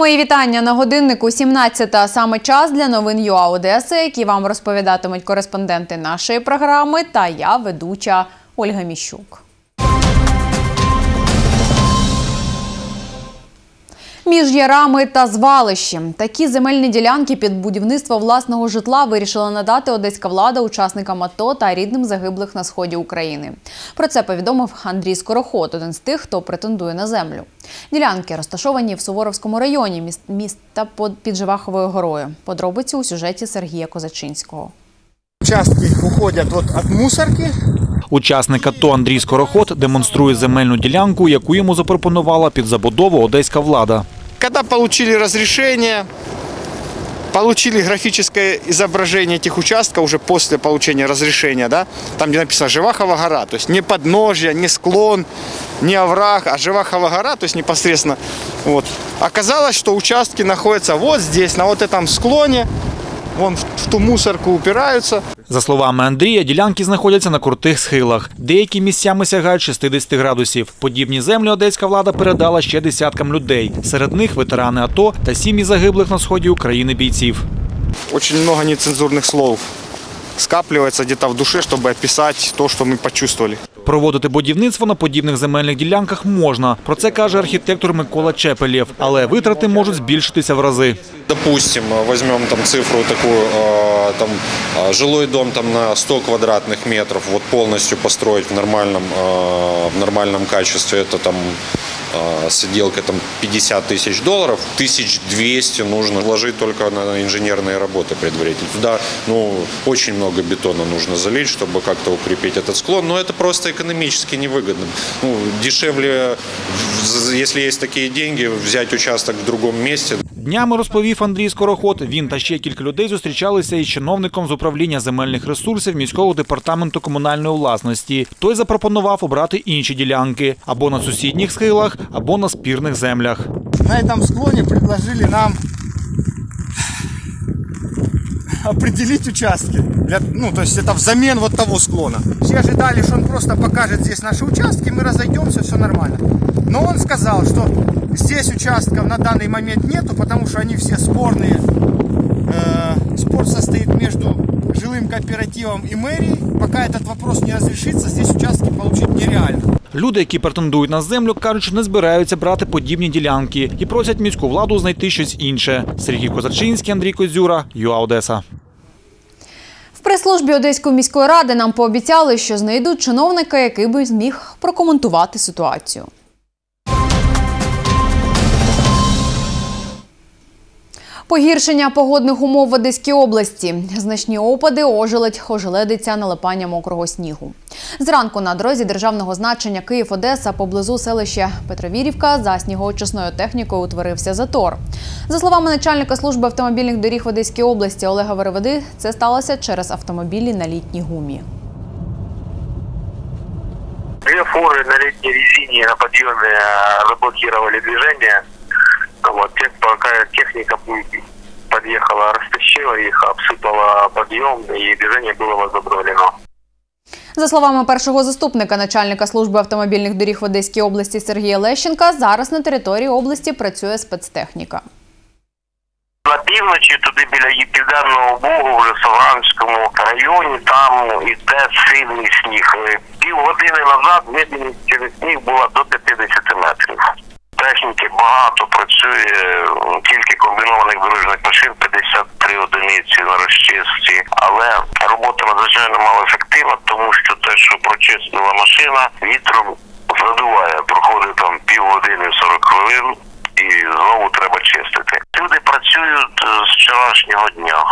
Мої вітання на годиннику 17-та. Саме час для новин ЮА Одеси, які вам розповідатимуть кореспонденти нашої програми та я, ведуча Ольга Міщук. Між ярами та звалищем такі земельні ділянки під будівництво власного житла вирішила надати одеська влада учасникам АТО та рідним загиблих на сході України. Про це повідомив Андрій Скороход, один з тих, хто претендує на землю. Ділянки розташовані в Суворовському районі міс- міста під Живаховою горою. Подробиці у сюжеті Сергія Козачинського. Участки уходят вот от мусорки. Учасник АТО Андрій Скороход демонструє земельну ділянку, яку йому запропонувала під забудову одеська влада. Когда получили разрешение, получили графическое изображение этих участков уже после получения разрешения, да, там где написано Живахова гора, то есть не подножье, не склон, не овраг, а Живахова гора, то есть непосредственно. Вот. Оказалось, что участки находятся вот здесь, на вот этом склоне, вон в, в ту мусорку упираются. За словами Андрія, ділянки знаходяться на крутих схилах. Деякі місцями сягають 60 градусів. Подібні землі одеська влада передала ще десяткам людей. Серед них ветерани АТО та сім'ї загиблих на сході України бійців. Очень много нецензурных слов скапливается где-то в душе, чтобы описать то, что мы почувствовали. Проводити будівництво на подібних земельних ділянках можна. Про це каже архітектор Микола Чепелєв. Але витрати можуть збільшитися в рази. Допустим, э, возьмем там цифру такую, э, там э, жилой дом там на 100 квадратных метров, вот полностью построить в нормальном, э, в нормальном качестве, это там э, с там 50 тысяч долларов, 1200 нужно вложить только на инженерные работы предварительно. Туда, ну, очень много бетона нужно залить, чтобы как-то укрепить этот склон, но это просто экономически невыгодно. Ну, дешевле, если есть такие деньги, взять участок в другом месте, Днями розповів Андрій Скороход. Він та ще кілька людей зустрічалися із чиновником з управління земельних ресурсів міського департаменту комунальної власності. Той запропонував обрати інші ділянки або на сусідніх схилах, або на спірних землях. На цьому склоні пропонували нам определить участки. Для- ну, то есть это взамен вот того склона. Все ожидали, что он просто покажет здесь наши участки, мы разойдемся, все нормально. Но он сказал, что здесь участков на данный момент нету, потому что они все спорные. Э, спор состоит между жилым кооперативом и мэрией. Пока этот вопрос не разрешится, здесь участки получить нереально. Люди, які претендують на землю, кажуть, що не збираються брати подібні ділянки і просять міську владу знайти щось інше. Сергій Козачинський, Андрій Козюра, ЮА Одеса. В прес-службі Одеської міської ради нам пообіцяли, що знайдуть чиновника, який би зміг прокоментувати ситуацію. Погіршення погодних умов в Одеській області. Значні опади, ожеледь, ожеледиця, налипання мокрого снігу. Зранку на дорозі державного значення Київ-Одеса поблизу селища Петровірівка за снігоочисною технікою утворився затор. За словами начальника служби автомобільних доріг в Одеській області Олега Вереведи, це сталося через автомобілі на літній гумі. Две фуры на летней резине на подъеме э, заблокировали движение. Вот, тех- пока техника подъехала, растащила их, обсыпала подъем, и движение было возобновлено. За словами першого заступника начальника служби автомобільних доріг в Одеській області Сергія Лещенка, зараз на території області працює спецтехніка. На півночі, туди біля Південного Бугу, в Лисованському районі, там іде сильний сніг. Е, Півгодини назад видимість через сніг була до 50 метрів. Техніки багато працює, м, кілька комбінованих дорожніх машин, 53 одиниці на розчистці. Але робота надзвичайно малоефективна, тому що те, що прочистила машина, вітром задуває, проходить там півгодини 40 хвилин і знову треба чистити. Люди працюють е, з вчорашнього дня.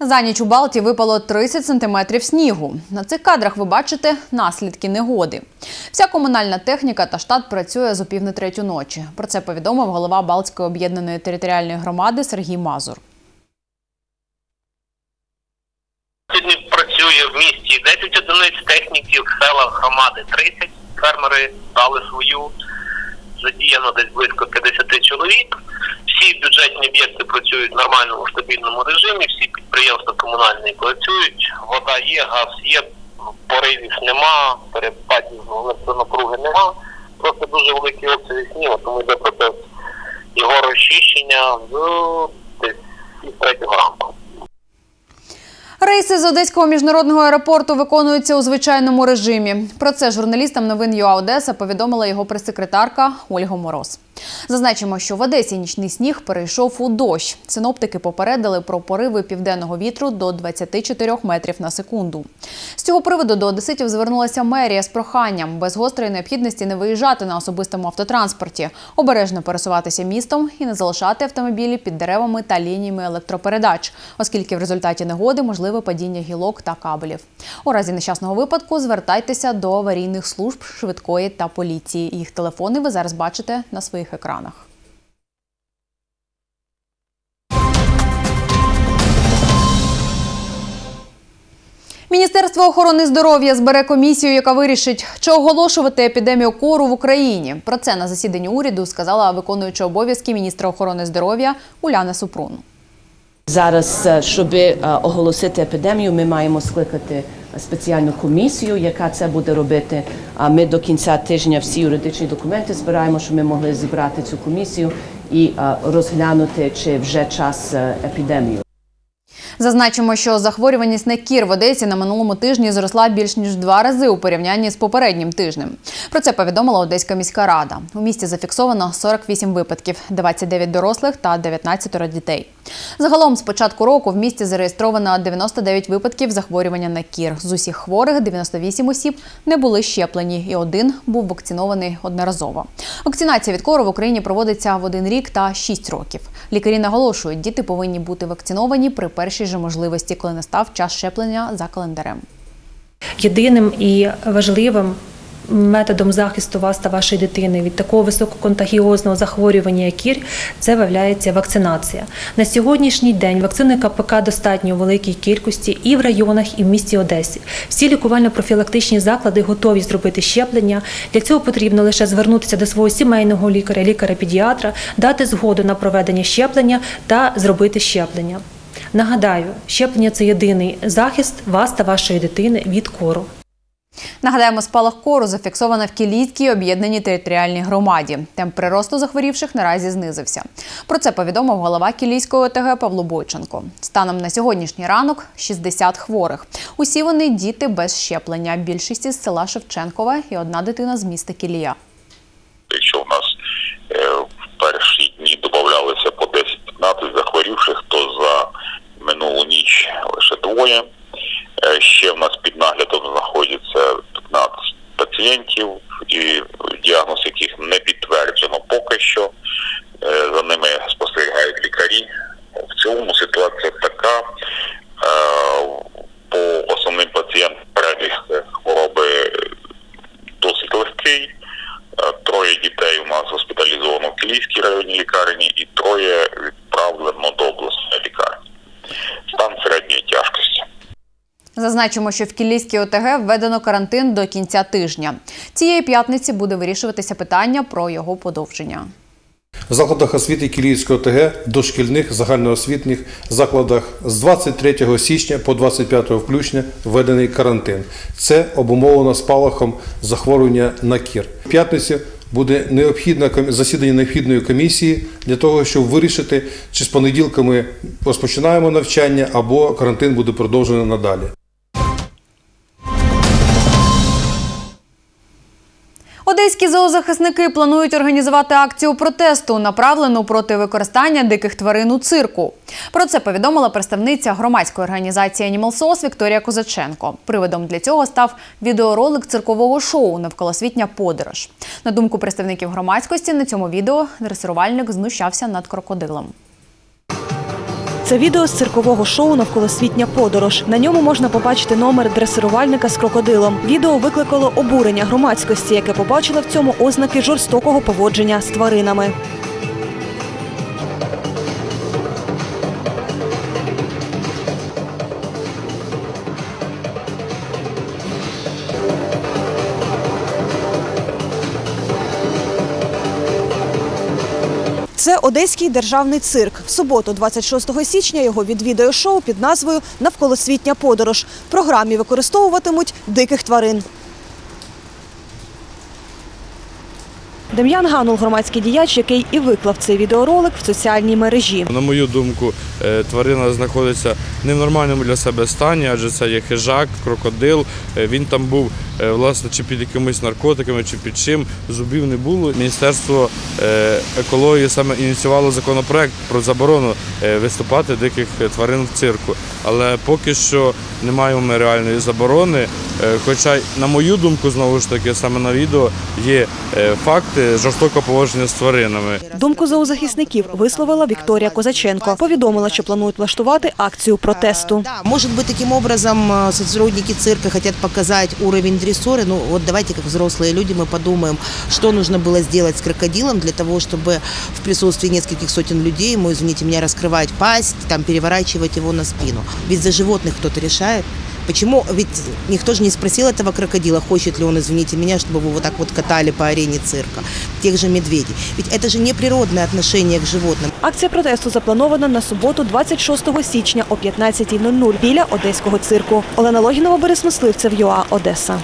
За ніч у Балті випало 30 сантиметрів снігу. На цих кадрах ви бачите наслідки негоди. Вся комунальна техніка та штат працює з опів на третю ночі. Про це повідомив голова Балтської об'єднаної територіальної громади Сергій Мазур. Сьогодні працює в місті 10 одиниць техніків, в селах громади 30. Фермери дали свою. Задіяно десь близько 50 чоловік. Всі бюджетні об'єкти працюють в нормальному стабільному режимі, всі підприємства комунальні працюють, вода є, газ є, поривів нема, перепадів напруги нема. Просто дуже великі обсяги снігу, тому йде процес його розчищення. з десь третього ранку. Рейси з Одеського міжнародного аеропорту виконуються у звичайному режимі. Про це журналістам новин ЮА Одеса повідомила його прес-секретарка Ольга Мороз. Зазначимо, що в Одесі нічний сніг перейшов у дощ. Синоптики попередили про пориви південного вітру до 24 метрів на секунду. З цього приводу до одеситів звернулася мерія з проханням без гострої необхідності не виїжджати на особистому автотранспорті, обережно пересуватися містом і не залишати автомобілі під деревами та лініями електропередач, оскільки в результаті негоди можливе падіння гілок та кабелів. У разі нещасного випадку звертайтеся до аварійних служб швидкої та поліції. Їх телефони ви зараз бачите на своїх екранах. Міністерство охорони здоров'я збере комісію, яка вирішить, чи оголошувати епідемію кору в Україні. Про це на засіданні уряду сказала виконуюча обов'язки міністра охорони здоров'я Уляна Супрун. Зараз, е, щоб е, оголосити епідемію, ми маємо скликати спеціальну комісію, яка це буде робити. А ми до кінця тижня всі юридичні документи збираємо, щоб ми могли зібрати цю комісію і розглянути, чи вже час е, епідемії. Зазначимо, що захворюваність на кір в Одесі на минулому тижні зросла більш ніж два рази у порівнянні з попереднім тижнем. Про це повідомила Одеська міська рада. У місті зафіксовано 48 випадків, 29 дорослих та 19 дітей. Загалом з початку року в місті зареєстровано 99 випадків захворювання на кір. З усіх хворих 98 осіб не були щеплені, і один був вакцинований одноразово. Вакцинація від кору в Україні проводиться в один рік та 6 років. Лікарі наголошують, діти повинні бути вакциновані при першій же можливості, коли настав час щеплення за календарем. єдиним і важливим методом захисту вас та вашої дитини від такого висококонтагіозного захворювання, як кір, це виявляється вакцинація. На сьогоднішній день вакцини КПК достатньо у великій кількості і в районах, і в місті Одесі. Всі лікувально-профілактичні заклади готові зробити щеплення. Для цього потрібно лише звернутися до свого сімейного лікаря, лікаря-педіатра, дати згоду на проведення щеплення та зробити щеплення. Нагадаю, щеплення це єдиний захист вас та вашої дитини від кору. Нагадаємо, спалах кору зафіксовано в Кілійській об'єднаній територіальній громаді. Темп приросту захворівших наразі знизився. Про це повідомив голова Кілійської ОТГ Павло Бойченко. Станом на сьогоднішній ранок 60 хворих. Усі вони діти без щеплення. Більшість із села Шевченкове і одна дитина з міста Кілія. Якщо у нас е, в перші дні додавалося по 10-15 захворівших, то за минулу ніч лише двоє. Е, Ще в нас під наглядом знаходиться 15 пацієнтів, і діагноз яких не підтверджено поки що. Зазначимо, що в Кілійській ОТГ введено карантин до кінця тижня. Цієї п'ятниці буде вирішуватися питання про його подовження. В закладах освіти Кіліївської ОТГ, дошкільних, загальноосвітніх закладах з 23 січня по 25 включно введений карантин. Це обумовлено спалахом захворювання на кір. В п'ятницю буде необхідне засідання необхідної комісії для того, щоб вирішити, чи з понеділка ми розпочинаємо навчання або карантин буде продовжений надалі. Одеські зоозахисники планують організувати акцію протесту, направлену проти використання диких тварин у цирку. Про це повідомила представниця громадської організації Animal SOS Вікторія Козаченко. Приводом для цього став відеоролик циркового шоу Навколосвітня подорож. На думку представників громадськості, на цьому відео дресирувальник знущався над крокодилом. Це відео з циркового шоу Навколосвітня подорож. На ньому можна побачити номер дресирувальника з крокодилом. Відео викликало обурення громадськості, яке побачило в цьому ознаки жорстокого поводження з тваринами. Це Одеський державний цирк. В суботу, 26 січня, його відвідає шоу під назвою Навколосвітня подорож. В програмі використовуватимуть диких тварин. Дем'ян Ганул – громадський діяч, який і виклав цей відеоролик в соціальній мережі. На мою думку, е, тварина знаходиться не в нормальному для себе стані, адже це є хижак, крокодил. Е, Він там був власне чи під якимись наркотиками, чи під чим. Зубів не було. Міністерство е, екології саме ініціювало законопроект про заборону е, виступати диких тварин в цирку. Але поки що не маємо ми реальної заборони. Е, Хоча, на мою думку, знову ж таки, саме на відео є е, факти жорстокого поводження з тваринами. Думку зоозахисників висловила Вікторія Козаченко. Повідомила, що планують влаштувати акцію протесту. Да, может быть, таким образом сотрудники цирка хотят показать уровень дрессуры. Ну, вот давайте, как взрослые люди, мы подумаем, что нужно было сделать с крокодилом для того, чтобы в присутствии нескольких сотен людей ему, извините меня, раскрывать пасть, там, переворачивать его на спину. Ведь за животных кто-то решает. Почему? Ведь никто же не спросил этого крокодила, хочет ли он, извините меня, чтобы его вот так вот катали по арене цирка. Тех же медведей. Ведь это же не природное отношение к животным. Акція протесту запланована на суботу, 26 січня о 15.00 біля одеського цирку. Олена Логінова, Борис Мисливцев, ЮА Одеса.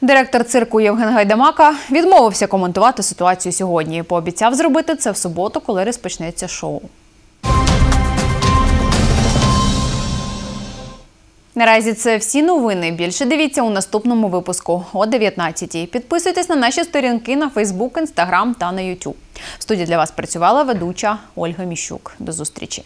Директор цирку Євген Гайдамака відмовився коментувати ситуацію сьогодні. Пообіцяв зробити це в суботу, коли розпочнеться шоу. Наразі це всі новини. Більше дивіться у наступному випуску о 19-й. Підписуйтесь на наші сторінки на Фейсбук, Інстаграм та на Ютуб. В студії для вас працювала ведуча Ольга Міщук. До зустрічі.